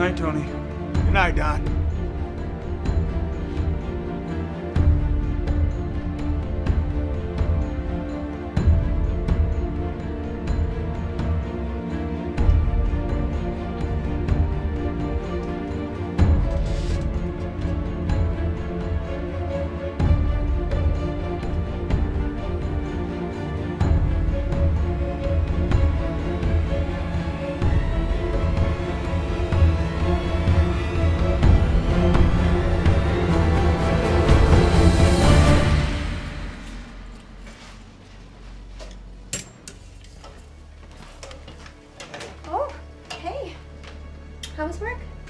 Good night, Tony. Good night, Don.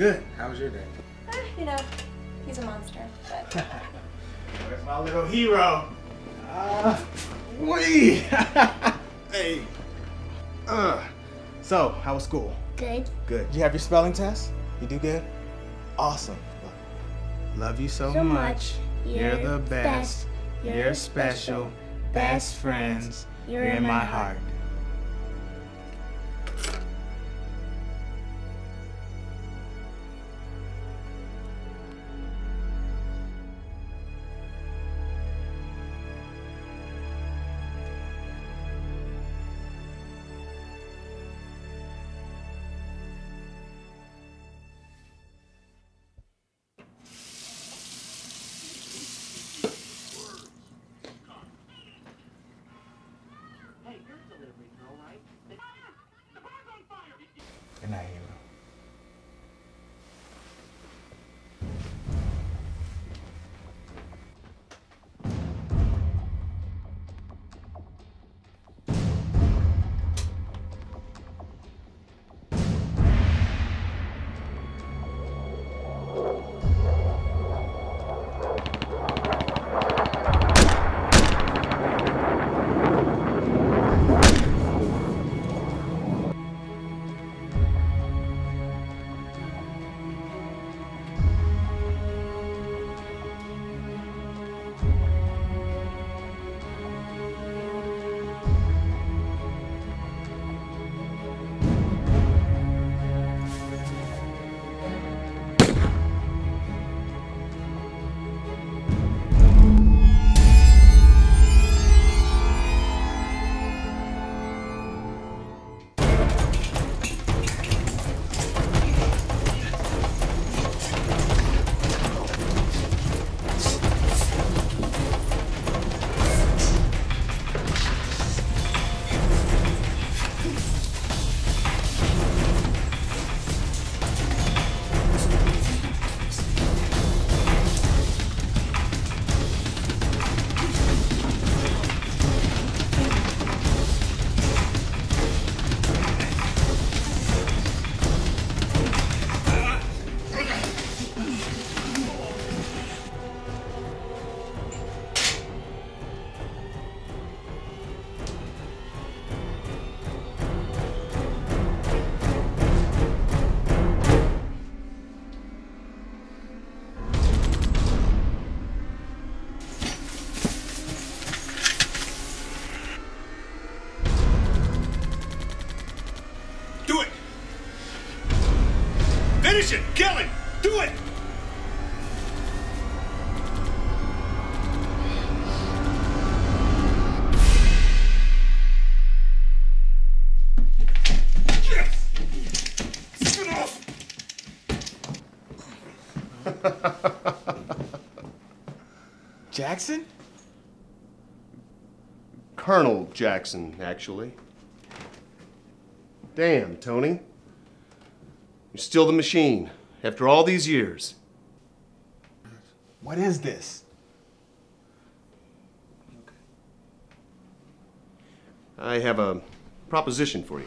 Good. How was your day? Ah, you know, he's a monster, but Where's my little hero? Ah, wee! hey. Uh. So, how was school? Good. Good. Did you have your spelling test? You do good? Awesome. Love you so, So much. much. You're, You're the best. best. You're, You're special. special. Best friends. You're, You're in my heart. Good night, hero. Do it! Finish it! Kill him! Do it! Yes! Get off! Jackson? Colonel Jackson, actually. Damn, Tony. You're still the machine, after all these years. What is this? I have a proposition for you.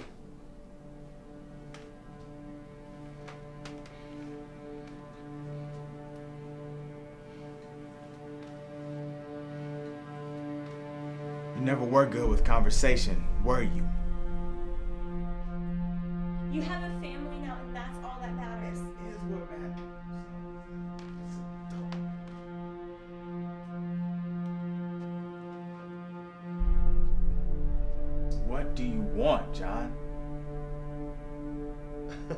You never were good with conversation, were you? you have a family What do you want, John?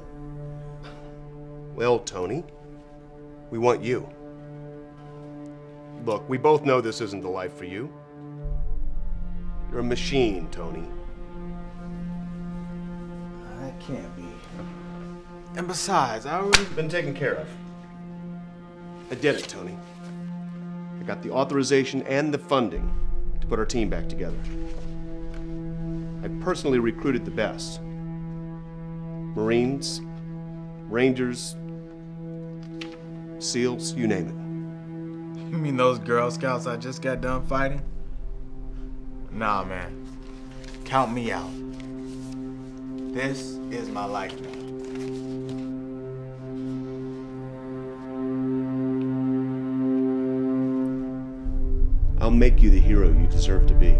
Well, Tony, we want you. Look, we both know this isn't the life for you. You're a machine, Tony. I can't be. And besides, I already. Been taken care of. I did it, Tony. I got the authorization and the funding to put our team back together. I personally recruited the best Marines, Rangers, SEALs, you name it. You mean those Girl Scouts I just got done fighting? Nah, man. Count me out. This is my life now. I'll make you the hero you deserve to be.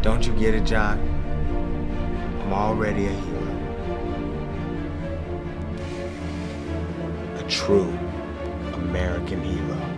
Don't you get it, John? I'm already a hero. A true American hero.